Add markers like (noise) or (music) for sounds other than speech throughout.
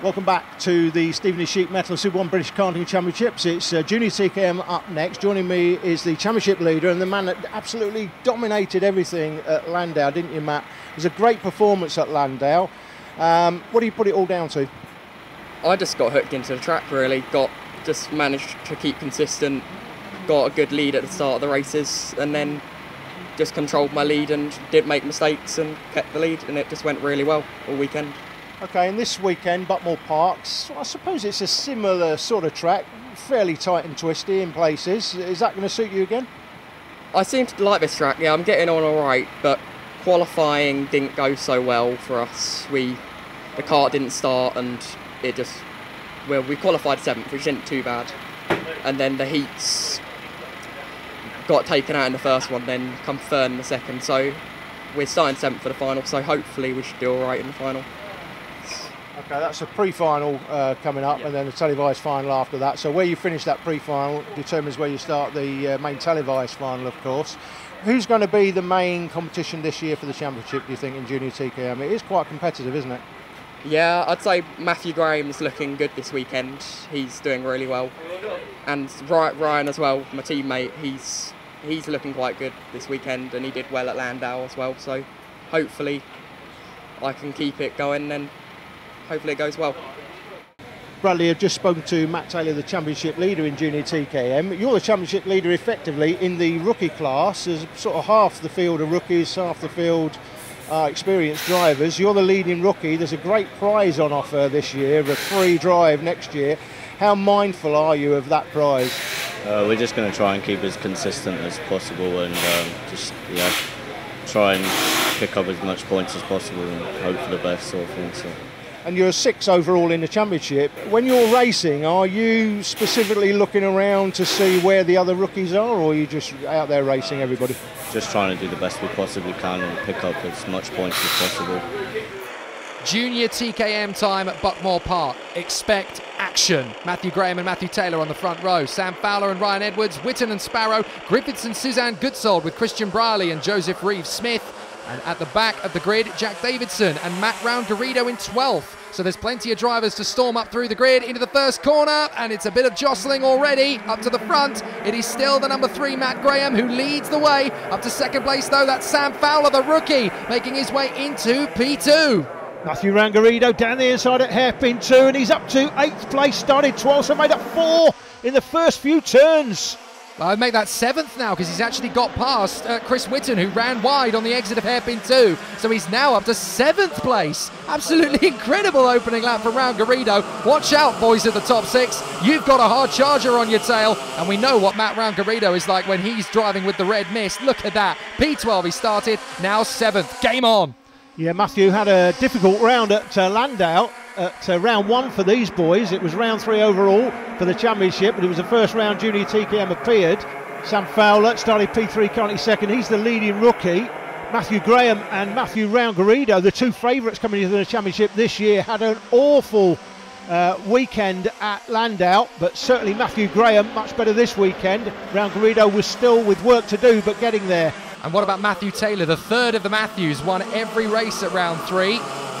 Welcome back to the Stevenage Sheet Metal Super 1 British Karting Championships. It's uh, Junior TKM up next. Joining me is the championship leader and the man that absolutely dominated everything at Llandow, didn't you, Matt? It was a great performance at Llandow. Um, what do you put it all down to? I just got hooked into the track, really. Got just managed to keep consistent, got a good lead at the start of the races, and then just controlled my lead and didn't make mistakes and kept the lead, and it just went really well all weekend. Okay, and this weekend, Buckmore Parks, I suppose it's a similar sort of track, fairly tight and twisty in places. Is that going to suit you again? I seem to like this track, yeah, I'm getting on alright, but qualifying didn't go so well for us. We, the car didn't start and it just, well, we qualified seventh, which isn't too bad. And then the heats got taken out in the first one, then come third in the second. So we're starting seventh for the final, so hopefully we should do alright in the final. Okay, that's a pre-final uh, coming up, and then the televised final after that. So where you finish that pre-final determines where you start the uh, main televised final, of course. Who's going to be the main competition this year for the championship? Do you think in junior TKM? It is quite competitive, isn't it? Yeah, I'd say Matthew Graham's looking good this weekend. He's doing really well, and Ryan as well, my teammate. He's he's looking quite good this weekend, and he did well at Llandow as well. So hopefully, I can keep it going and hopefully it goes well. Bradley, I've just spoken to Matt Taylor, the championship leader in junior TKM. You're the championship leader effectively in the rookie class. There's sort of half the field of rookies, half the field are experienced drivers. You're the leading rookie. There's a great prize on offer this year, a free drive next year. How mindful are you of that prize? Uh, we're just going to try and keep as consistent as possible and um, just yeah, try and pick up as much points as possible and hope for the best sort of thing. So and you're a six overall in the championship. When you're racing, are you specifically looking around to see where the other rookies are, or are you just out there racing everybody? Just trying to do the best we possibly can and pick up as much points as possible. Junior TKM time at Buckmore Park. Expect action. Matthew Graham and Matthew Taylor on the front row. Sam Fowler and Ryan Edwards, Witten and Sparrow, Griffiths and Suzanne Goodsold with Christian Brierley and Joseph Reeves Smith. And at the back of the grid, Jack Davidson and Matt Round Garrido in 12th. So there's plenty of drivers to storm up through the grid into the first corner, and it's a bit of jostling already up to the front. It is still the number three, Matt Graham, who leads the way. Up to second place, though, that's Sam Fowler, the rookie, making his way into P2. Matthew Round Garrido down the inside at hairpin two, and he's up to eighth place, started 12th, so made up four in the first few turns. I'd make that seventh now because he's actually got past uh, Chris Witten, who ran wide on the exit of hairpin two. So he's now up to seventh place. Absolutely (laughs) incredible opening lap from Round Garrido. Watch out, boys at the top six. You've got a hard charger on your tail. And we know what Matt Round Garrido is like when he's driving with the red mist. Look at that. P12 he started, now seventh. Game on. Yeah, Matthew had a difficult round at uh, Llandow at uh, round one for these boys. It was round three overall for the championship, but it was the first round Junior TKM appeared. Sam Fowler started P3, currently second. He's the leading rookie. Matthew Graham and Matthew Round Garrido, the two favourites coming into the championship this year, had an awful uh, weekend at Llandow, but certainly Matthew Graham much better this weekend. Round Garrido was still with work to do, but getting there. And what about Matthew Taylor, the third of the Matthews, won every race at round three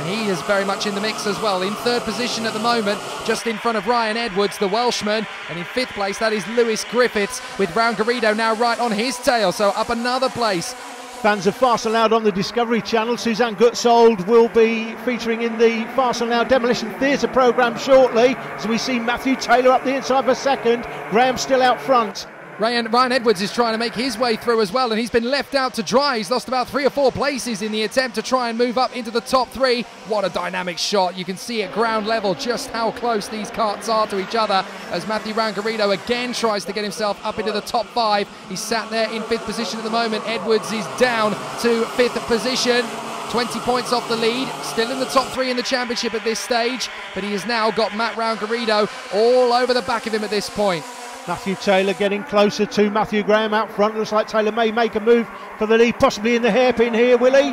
and he is very much in the mix as well. In third position at the moment, just in front of Ryan Edwards, the Welshman, and in fifth place, that is Lewis Griffiths, with Round Garrido now right on his tail, so up another place. Fans of Fast and Loud on the Discovery Channel. Suzanne Goodsold will be featuring in the Fast and Loud Demolition Theatre programme shortly as we see Matthew Taylor up the inside for second. Graham still out front. Ryan, Ryan Edwards is trying to make his way through as well, and he's been left out to dry. He's lost about three or four places in the attempt to try and move up into the top three. What a dynamic shot. You can see at ground level just how close these karts are to each other as Matthew Round again tries to get himself up into the top five. He's sat there in fifth position at the moment. Edwards is down to fifth position. 20 points off the lead, still in the top three in the championship at this stage, but he has now got Matt Round all over the back of him at this point. Matthew Taylor getting closer to Matthew Graham out front. Looks like Taylor may make a move for the lead, possibly in the hairpin here, will he?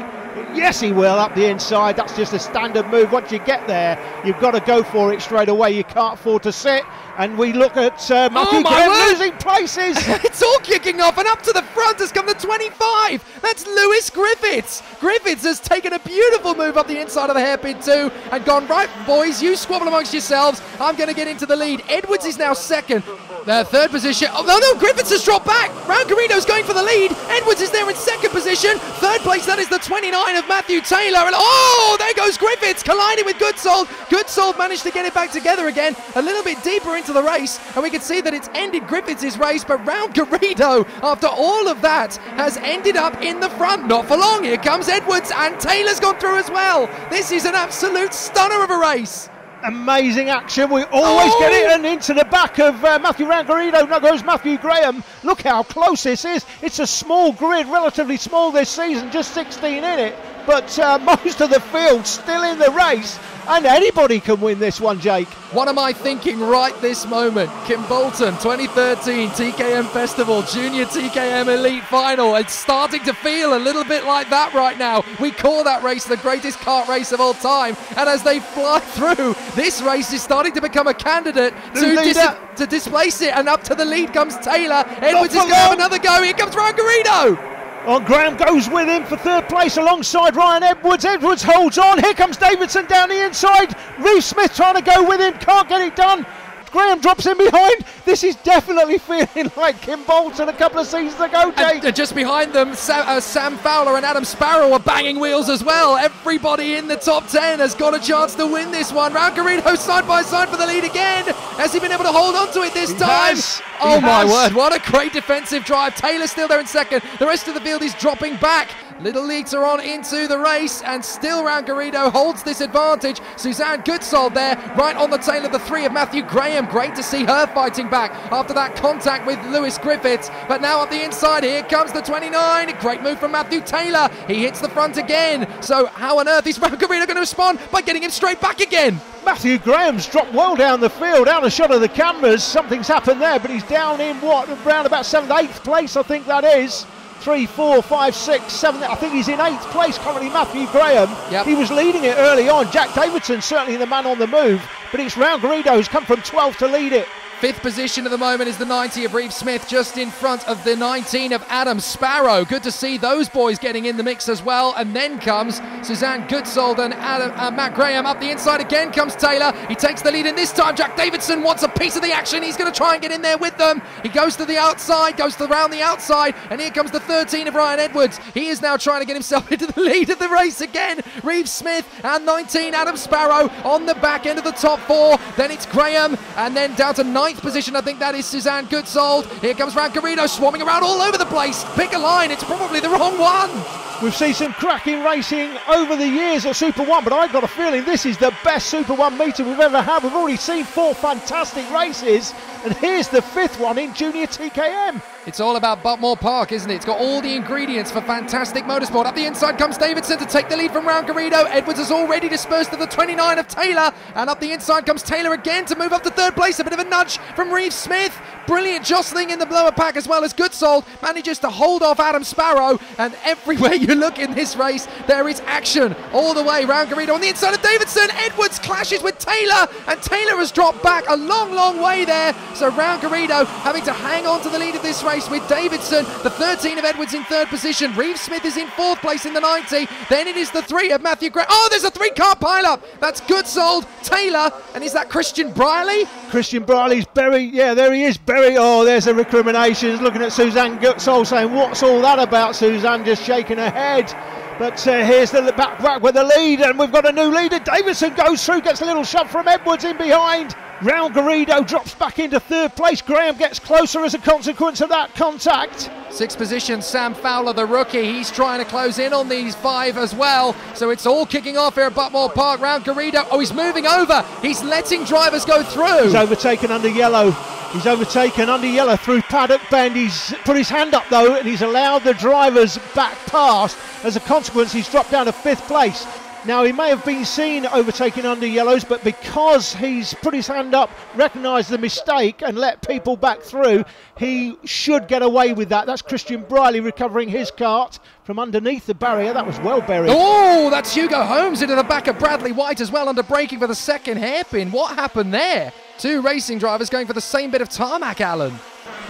Yes, he will up the inside. That's just a standard move. Once you get there, you've got to go for it straight away. You can't afford to sit. And we look at uh, Matthew Oh, Graham word. losing places. (laughs) it's all kicking off, and up to the front has come the 25. That's Lewis Griffiths. Griffiths has taken a beautiful move up the inside of the hairpin too, and gone right, boys. You squabble amongst yourselves. I'm going to get into the lead. Edwards is now second. The third position. Oh no, no! Griffiths has dropped back. Round Garrido's going for the lead. Edwards is there in second position. Third place. That is the 29 of Matthew Taylor. And oh, there goes Griffiths colliding with Goodsold. Goodsold managed to get it back together again, a little bit deeper into the race, and we can see that it's ended Griffiths' race. But Round Garrido, after all of that, has ended up in the front. Not for long. Here comes Edwards, and Taylor's gone through as well. This is an absolute stunner of a race. Amazing action. We always Oh! get it and into the back of uh, Matthew Round Garrido. Now goes Matthew Graham. Look how close this is. It's a small grid, relatively small this season, just 16 in it. But uh, (laughs) most of the field still in the race, and anybody can win this one, Jake. What am I thinking right this moment? Kimbolton, 2013 TKM Festival Junior TKM Elite Final. It's starting to feel a little bit like that right now. We call that race the greatest kart race of all time. And as they fly (laughs) through, this race is starting to become a candidate to, dis- to displace it. And up to the lead comes Taylor. Edwards is going to have another go. Here comes Rangarino. Oh, Graham goes with him for third place alongside Ryan Edwards. Edwards holds on. Here comes Davidson down the inside. Reeve Smith trying to go with him. Can't get it done. Graham drops in behind. This is definitely feeling (laughs) like Kim Bolton a couple of seasons ago, Jake. And uh, just behind them, Sam, uh, Sam Fowler and Adam Sparrow are banging wheels as well. Everybody in the top 10 has got a chance to win this one. Rangarino side by side for the lead again. Has he been able to hold on to it this He time? has. He Oh my has. word, what a great defensive drive. Taylor still there in second. The rest of the field is dropping back. Little leagues are on into the race, and still Rangarino holds this advantage. Suzanne Goodsold there, right on the tail of the three of Matthew Graham. Great to see her fighting back after that contact with Lewis Griffiths. But now up the inside, here comes the 29. Great move from Matthew Taylor. He hits the front again. So, how on earth is Rangarino going to respond? By getting him straight back again. Matthew Graham's dropped well down the field, out of shot of the cameras. Something's happened there, but he's down in what, around about seventh, eighth place, I think that is. Three, four, five, six, seven. I think he's in eighth place currently. Matthew Graham. Yep. He was leading it early on. Jack Davidson certainly the man on the move, but it's Round Garrido who's come from 12th to lead it. Fifth position at the moment is the 90 of Reeve Smith, just in front of the 19 of Adam Sparrow. Good to see those boys getting in the mix as well. And then comes Suzanne Goodsold and Adam, uh, Matt Graham up the inside again. Comes Taylor. He takes the lead, and this time Jack Davidson wants a piece of the action. He's going to try and get in there with them. He goes to the outside, goes to around the outside, and here comes the 13 of Ryan Edwards. He is now trying to get himself (laughs) into the lead of the race again. Reeve Smith and 19 Adam Sparrow on the back end of the top four. Then it's Graham, and then down to ninth position. I think that is Suzanne Goodsold. Here comes Rancarino swarming around all over the place. Pick a line. It's probably the wrong one. We've seen some cracking racing over the years at Super One, but I've got a feeling this is the best Super One meeting we've ever had. We've already seen four fantastic races, and here's the fifth one in Junior TKM. It's all about Buckmore Park, isn't it? It's got all the ingredients for fantastic motorsport. Up the inside comes Davidson to take the lead from Round Garrido. Edwards has already dispersed to the 29 of Taylor. And up the inside comes Taylor again to move up to third place. A bit of a nudge from Reeve Smith. Brilliant jostling in the blower pack as well as Goodsold manages to hold off Adam Sparrow. And (laughs) everywhere you look in this race, there is action all the way. Round Garrido on the inside of Davidson. Edwards clashes with Taylor, and Taylor has dropped back a long, long way there. So Round Garrido having to hang on to the lead of this race with Davidson, the 13 of Edwards in third position. Reeve Smith is in fourth place in the 90. Then it is the three of Matthew Gray. Oh, there's a three car pile-up. That's Goodsold, Taylor, and is that Christian Brierley? Christian Briley's Berry, yeah, there he is, Berry. Oh, there's the recriminations. Looking at Suzanne Goodsold saying, What's all that about? Suzanne just shaking her head. But uh, here's the back back with the lead, and we've got a new leader. Davidson goes through, gets a little shove from Edwards in behind. Round Garrido drops back into third place. Graham gets closer as a consequence of that contact. Sixth position, Sam Fowler, the rookie. He's trying to close in on these five as well. So it's all kicking off here at Buckmore Park. Round Garrido. Oh, he's moving over. He's letting drivers go through. He's overtaken under yellow. He's overtaken under yellow through paddock bend. He's put his hand up though, and he's allowed the drivers back past. As a consequence, he's dropped down to fifth place. Now, he may have been seen overtaking under yellows, but because he's put his hand up, recognised the mistake, and let people back through, he should get away with that. That's Christian Briley recovering his kart from underneath the barrier. That was well buried. Oh, that's Hugo Holmes into the back of Bradley White as well, under braking for the second hairpin. What happened there? Two racing drivers going for the same bit of tarmac, Alan.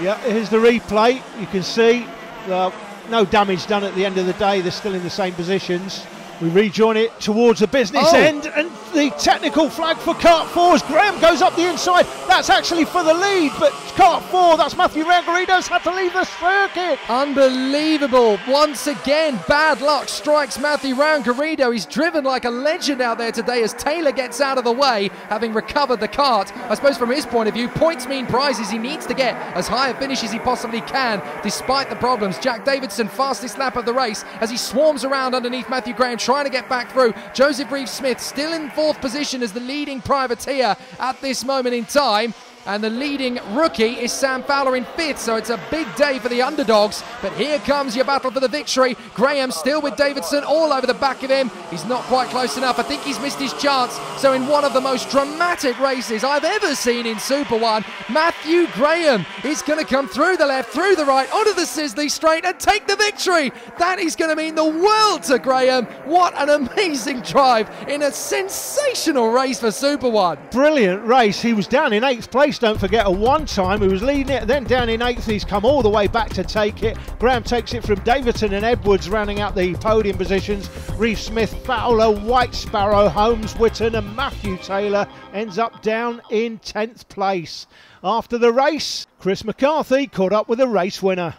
Yeah, here's the replay. You can see uh, no damage done at the end of the day. They're still in the same positions. We rejoin it towards the business Oh. end, and the technical flag for kart 4 as Graham goes up the inside. That's actually for the lead, but kart 4, that's Matthew Round Garrido's had to leave the circuit. Unbelievable. Once again, bad luck strikes Matthew Garrido. He's driven like a legend out there today as Taylor gets out of the way, having recovered the kart. I suppose from his point of view, points mean prizes. He needs to get as high a finish as he possibly can, despite the problems. Jack Davidson, fastest lap of the race, as he swarms around underneath Matthew Graham, trying to get back through. Joseph Reeve Smith still in fourth position as the leading privateer at this moment in time. And the leading rookie is Sam Fowler in fifth, so it's a big day for the underdogs. But here comes your battle for the victory. Graham still with Davidson all over the back of him. He's not quite close enough. I think he's missed his chance. So, in one of the most dramatic races I've ever seen in Super One, Matthew Graham is going to come through the left, through the right, onto the Sisley straight and take the victory. That is going to mean the world to Graham. What an amazing drive in a sensational race for Super One. Brilliant race. He was down in eighth place, don't forget, a one time. who was leading it, then down in eighth. He's come all the way back to take it. Graham takes it from Davidson and Edwards, rounding out the podium positions. Reeve Smith, Fowler, White Sparrow, Holmes, Witten, and Matthew Taylor ends up down in 10th place. After the race, Chris McCarthy caught up with a race winner.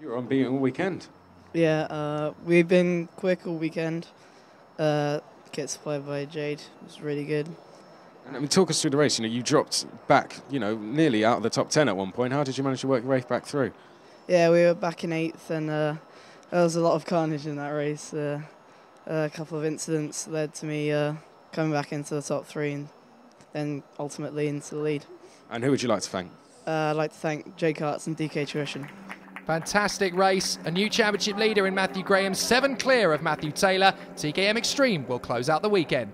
You were unbeaten all weekend. Yeah, uh, we've been quick all weekend. Uh, get supplied by Jade. It was really good. And I mean, talk us through the race. You know, you dropped back, you know, nearly out of the top 10 at one point. How did you manage to work your way back through? Yeah, we were back in eighth, and uh, there was a lot of carnage in that race. Uh, a couple of incidents led to me uh, coming back into the top three, and then ultimately into the lead. And who would you like to thank? Uh, I'd like to thank Jay Karts and DK Tuition. Fantastic race. A new championship leader in Matthew Graham, seven clear of Matthew Taylor. TKM Extreme will close out the weekend.